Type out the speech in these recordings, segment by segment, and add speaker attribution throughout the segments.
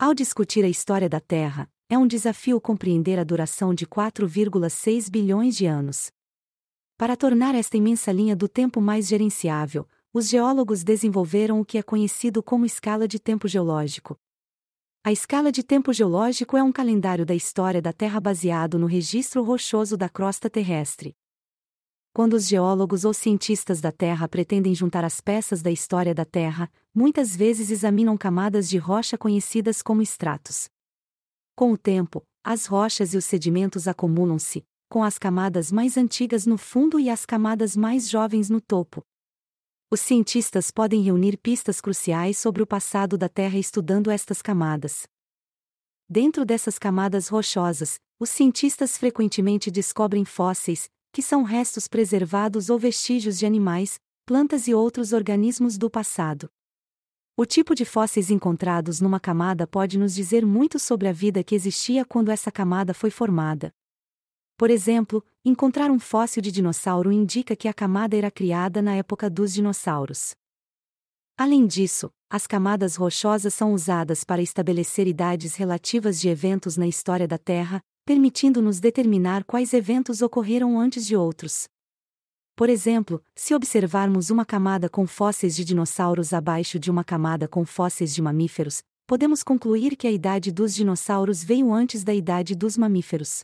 Speaker 1: Ao discutir a história da Terra, é um desafio compreender a duração de 4,6 bilhões de anos. Para tornar esta imensa linha do tempo mais gerenciável, os geólogos desenvolveram o que é conhecido como escala de tempo geológico. A escala de tempo geológico é um calendário da história da Terra baseado no registro rochoso da crosta terrestre. Quando os geólogos ou cientistas da Terra pretendem juntar as peças da história da Terra, muitas vezes examinam camadas de rocha conhecidas como estratos. Com o tempo, as rochas e os sedimentos acumulam-se, com as camadas mais antigas no fundo e as camadas mais jovens no topo. Os cientistas podem reunir pistas cruciais sobre o passado da Terra estudando estas camadas. Dentro dessas camadas rochosas, os cientistas frequentemente descobrem fósseis, que são restos preservados ou vestígios de animais, plantas e outros organismos do passado. O tipo de fósseis encontrados numa camada pode nos dizer muito sobre a vida que existia quando essa camada foi formada. Por exemplo, encontrar um fóssil de dinossauro indica que a camada era criada na época dos dinossauros. Além disso, as camadas rochosas são usadas para estabelecer idades relativas de eventos na história da Terra, permitindo-nos determinar quais eventos ocorreram antes de outros. Por exemplo, se observarmos uma camada com fósseis de dinossauros abaixo de uma camada com fósseis de mamíferos, podemos concluir que a idade dos dinossauros veio antes da idade dos mamíferos.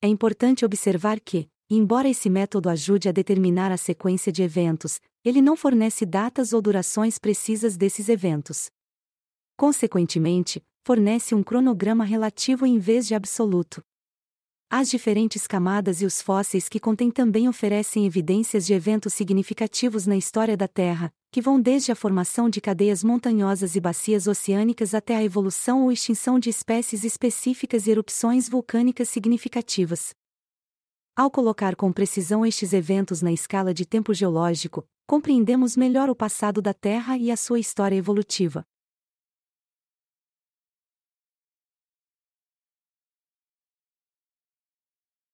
Speaker 1: É importante observar que, embora esse método ajude a determinar a sequência de eventos, ele não fornece datas ou durações precisas desses eventos. Consequentemente, fornece um cronograma relativo em vez de absoluto. As diferentes camadas e os fósseis que contém também oferecem evidências de eventos significativos na história da Terra, que vão desde a formação de cadeias montanhosas e bacias oceânicas até a evolução ou extinção de espécies específicas e erupções vulcânicas significativas. Ao colocar com precisão estes eventos na escala de tempo geológico, compreendemos melhor o passado da Terra e a sua história evolutiva.